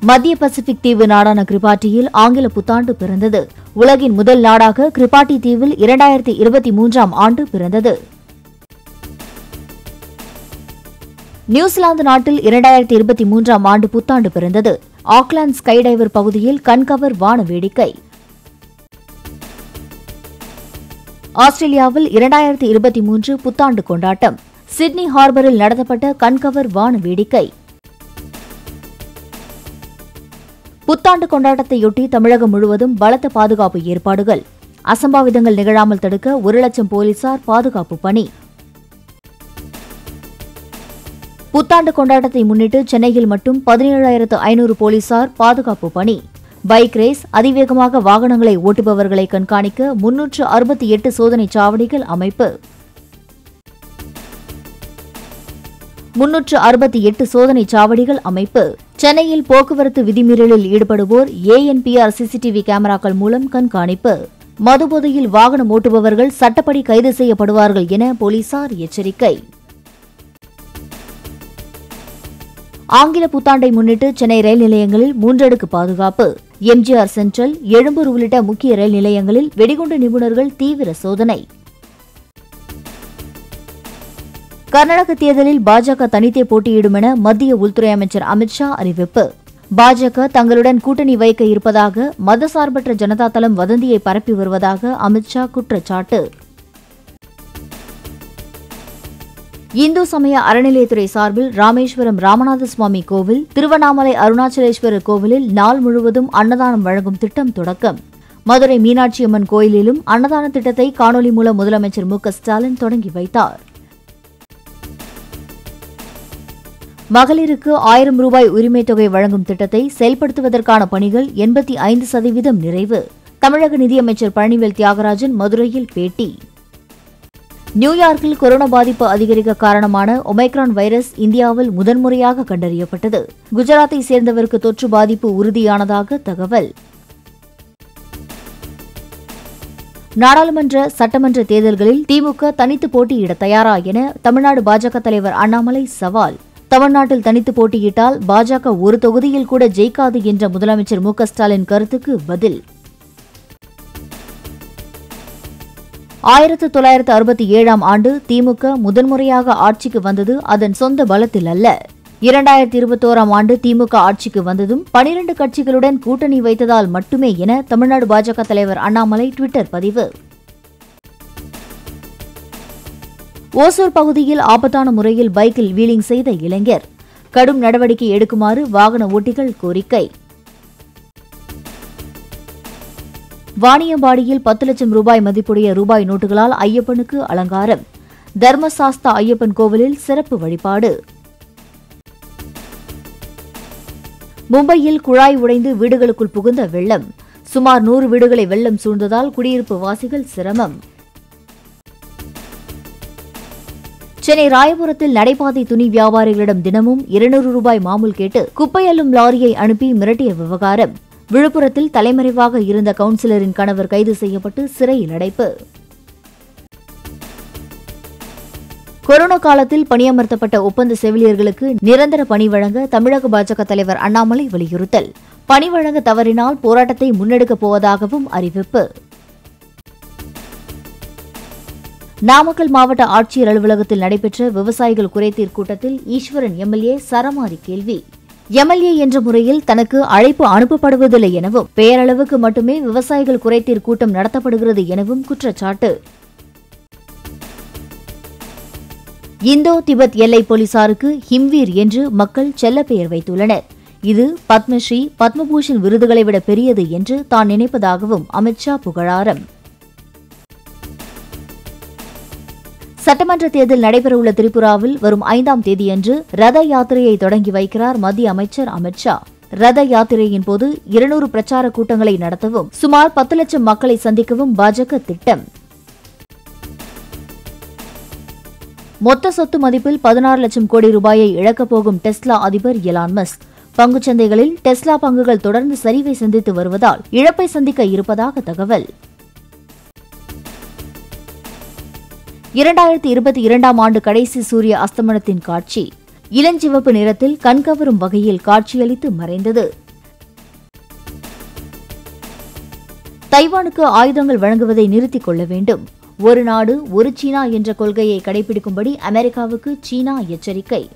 மத்திய பசிபிக் தீவு நாடான கிரிபாட்டியில் ஆங்கில புத்தாண்டு பிறந்தது. உலகின் முதல் நாடாக கிரிபாட்டி தீவில் இரண்டாயிரத்தி இருபத்தி மூன்றாம் ஆண்டு பிறந்தது. நியூசிலாந்து நாட்டில் இரண்டாயிரத்தி இருபத்தி மூன்றாம் ஆண்டு புத்தாண்டு பிறந்தது. ஆக்லாந்து ஸ்கைடைவர் பகுதியில் கண்கவர் வான வேடிக்கை. ஆஸ்திரேலியாவில் இரண்டாயிரத்தி இருபத்தி மூன்று புத்தாண்டு கொண்டாட்டம். சிட்னி ஹார்பரில் நடத்தப்பட்ட கண்கவர் வான வேடிக்கை. புத்தாண்டு கொண்டாட்டத்தையொட்டி தமிழகம் முழுவதும் பலத்த பாதுகாப்பு ஏற்பாடுகள். அசம்பாவிதங்கள் நிகழாமல் தடுக்க ஒரு லட்சம் போலீசார் பாதுகாப்பு பணி. புத்தாண்டு கொண்டாட்டத்தை முன்னிட்டு சென்னையில் மட்டும் பதினேழாயிரத்து ஐநூறு போலீசார் பாதுகாப்பு பணி. பைக் ரேஸ் அதிவேகமாக வாகனங்களை ஓட்டுபவர்களை கண்காணிக்க முன்னூற்று அறுபத்தி எட்டு சோதனை சாவடிகள் அமைப்பு. முன்னூற்று அறுபத்தி எட்டு சோதனை சாவடிகள் அமைப்பு. சென்னையில் போக்குவரத்து விதிமீறலில் ஈடுபடுவோர் ஏஎன்பிஆர் சிசிடிவி கேமராக்கள் மூலம் கண்காணிப்பு. மதுபோதையில் வாகனம் ஓட்டுபவர்கள் சட்டப்படி கைது செய்யப்படுவார்கள் என போலீசார் எச்சரிக்கை. ஆங்கில புத்தாண்டை முன்னிட்டு சென்னை ரயில் நிலையங்களில் மூன்றடுக்கு பாதுகாப்பு. எம்ஜிஆர் சென்ட்ரல் எழும்பூர் உள்ளிட்ட முக்கிய ரயில் நிலையங்களில் வெடிகுண்டு நிபுணர்கள் தீவிர சோதனை. கர்நாடக தேர்தலில் பாஜக தனித்தே போட்டியிடும் என மத்திய உள்துறை அமைச்சர் அமித்ஷா அறிவிப்பு. பாஜக தங்களுடன் கூட்டணி வைக்க இருப்பதாக மதசார்பற்ற ஜனதா தளம் வதந்தியை பரப்பி வருவதாக அமித்ஷா குற்றச்சாட்டு. இந்து சமய அறநிலையத்துறை சார்பில் ராமேஸ்வரம் ராமநாத சுவாமி கோவில் திருவண்ணாமலை அருணாச்சலேஸ்வரர் கோவிலில் நாள் முழுவதும் அன்னதானம் வழங்கும் திட்டம் தொடக்கம். மதுரை மீனாட்சியம்மன் கோயிலிலும் அன்னதான திட்டத்தை காணொலி மூலம் முதலமைச்சர் மு ஸ்டாலின் தொடங்கி வைத்தார். மகளிருக்கு ஆயிரம் ரூபாய் உரிமைத் தொகை வழங்கும் திட்டத்தை செயல்படுத்துவதற்கான பணிகள் எண்பத்தி ஐந்து சதவீதம் நிறைவு. தமிழக நிதியமைச்சர் பழனிவேல் தியாகராஜன் மதுரையில் பேட்டி. நியூயார்க்கில் கொரோனா பாதிப்பு அதிகரிக்க காரணமான ஒமைக்ரான் வைரஸ் இந்தியாவில் முதன்முறையாக கண்டறியப்பட்டது. குஜராத்தை சேர்ந்தவருக்கு தொற்று பாதிப்பு உறுதியானதாக தகவல். நாடாளுமன்ற சட்டமன்ற தேர்தல்களில் திமுக தனித்து போட்டியிட தயாரா என தமிழ்நாடு பாஜக தலைவர் அண்ணாமலை சவால். தமிழ்நாட்டில் தனித்து போட்டியிட்டால் பாஜக ஒரு தொகுதியில் கூட ஜெயிக்காது என்ற முதலமைச்சர் மு ஸ்டாலின் கருத்துக்கு பதில். ஆயிரத்து தொள்ளாயிரத்து அறுபத்தி ஏழாம் ஆண்டு திமுக முதன்முறையாக ஆட்சிக்கு வந்தது அதன் சொந்த பலத்தில் அல்ல. இரண்டாயிரத்தி இருபத்தோராம் ஆண்டு திமுக ஆட்சிக்கு வந்ததும் பனிரண்டு கட்சிகளுடன் கூட்டணி வைத்ததால் மட்டுமே என தமிழ்நாடு பாஜக தலைவர் அண்ணாமலை டுவிட்டர் பதிவு. ஓசூர் பகுதியில் ஆபத்தான முறையில் பைக்கில் வீலிங் செய்த இளைஞர். கடும் நடவடிக்கை எடுக்குமாறு வாகன ஓட்டிகள் கோரிக்கை. வாணியம்பாடியில் பத்து லட்சம் ரூபாய் மதிப்புடைய ரூபாய் நோட்டுகளால் ஐயப்பனுக்கு அலங்காரம். தர்மசாஸ்தா ஐயப்பன் கோவிலில் சிறப்பு வழிபாடு. மும்பையில் குழாய் உடைந்து வீடுகளுக்குள் புகுந்த வெள்ளம். சுமார் நூறு வீடுகளை வெள்ளம் சூழ்ந்ததால் குடியிருப்பு வாசிகள் சிரமம். சென்னை ராயபுரத்தில் நடைபாதை துணி வியாபாரிகளிடம் தினமும் இருநூறு ரூபாய் மாமூல் கேட்டு குப்பை அள்ளும் லாரியை அனுப்பி மிரட்டிய விவகாரம். விழுப்புரத்தில் தலைமறைவாக இருந்த கவுன்சிலரின் கணவர் கைது செய்யப்பட்டு சிறையில் அடைப்பு. கொரோனா காலத்தில் பணியமர்த்தப்பட்ட ஒப்பந்த செவிலியர்களுக்கு நிரந்தர பணி வழங்க தமிழக பாஜக தலைவர் அண்ணாமலை வலியுறுத்தல். பணி வழங்க தவறினால் போராட்டத்தை முன்னெடுக்கப் போவதாகவும் அறிவிப்பு. நாமக்கல் மாவட்ட ஆட்சியர் அலுவலகத்தில் நடைபெற்ற விவசாயிகள் குறைதீர் கூட்டத்தில் ஈஸ்வரன் எம்எல்ஏ சரமாரி கேள்வி. எம்எல்ஏ என்ற முறையில் தனக்கு அழைப்பு அனுப்பப்படுவதில்லை எனவும் பெயரளவுக்கு மட்டுமே விவசாயிகள் குறைதீர் கூட்டம் நடத்தப்படுகிறது எனவும் குற்றச்சாட்டு. இந்தோ திபெத் எல்லை போலீசாருக்கு ஹிம்வீர் என்று மக்கள் செல்ல பெயர் வைத்துள்ளனர். இது பத்மஸ்ரீ பத்மபூஷன் விருதுகளை விட பெரியது என்று தான் நினைப்பதாகவும் அமித்ஷா புகழாரம். சட்டமன்ற தேர்தல் நடைபெறவுள்ள திரிபுராவில் வரும் ஐந்தாம் தேதியன்று ரத யாத்திரையை தொடங்கி வைக்கிறார் மத்திய அமைச்சர் அமித்ஷா ரத யாத்திரையின் போது இருநூறு பிரச்சார கூட்டங்களை நடத்தவும் சுமார் பத்து லட்சம் மக்களை சந்திக்கவும் பாஜக திட்டம். மொத்த சொத்து மதிப்பில் பதினாறு லட்சம் கோடி ரூபாயை இழக்கப் போகும் டெஸ்லா அதிபர் எலான் மஸ்க். டெஸ்லா பங்குகள் தொடர்ந்து சரிவை சந்தித்து வருவதால் இழப்பை சந்திக்க இருப்பதாக தகவல். இரண்டாயிரத்தி இருபத்தி இரண்டாம் ஆண்டு கடைசி சூரிய அஸ்தமனத்தின் காட்சி. இளஞ்சிவப்பு நிறத்தில் கண்கவரும் வகையில் காட்சியளித்து மறைந்தது. தைவானுக்கு ஆயுதங்கள் வழங்குவதை நிறுத்திக் கொள்ள வேண்டும். ஒரு நாடு ஒரு சீனா என்ற கொள்கையை கடைபிடிக்கும்படி அமெரிக்காவுக்கு சீனா எச்சரிக்கை.